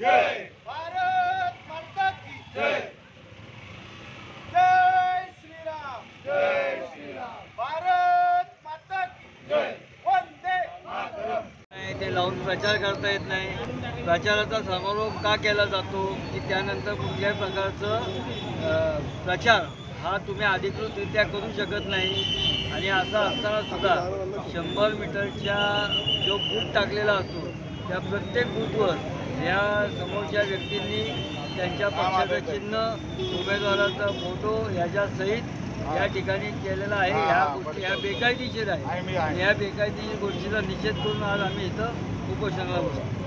जय भारत माता की जय। जय। श्रीराम। जय श्रीराम। भारत माता की जय। वंदे मातरम। नाही, ते लावून प्रचार करता येत नाही. प्रचाराचा समारोप का केला जातो की त्यानंतर कुठल्याही प्रकारचं प्रचार हा तुम्ही अधिकृतरित्या करू शकत नाही. आणि असं असताना सुद्धा शंभर मीटरच्या जो बूथ टाकलेला असतो त्या प्रत्येक बूथवर या समोरच्या व्यक्तींनी त्यांच्या पक्षाचं चिन्ह उमेदवाराचा फोटो याच्यासहित या ठिकाणी केलेला आहे. ह्या गोष्टी ह्या बेकायदेशीर आहे. या बेकायदेशीर गोष्टीचा निषेध करून आज आम्ही इथं उपोषणाला बसतो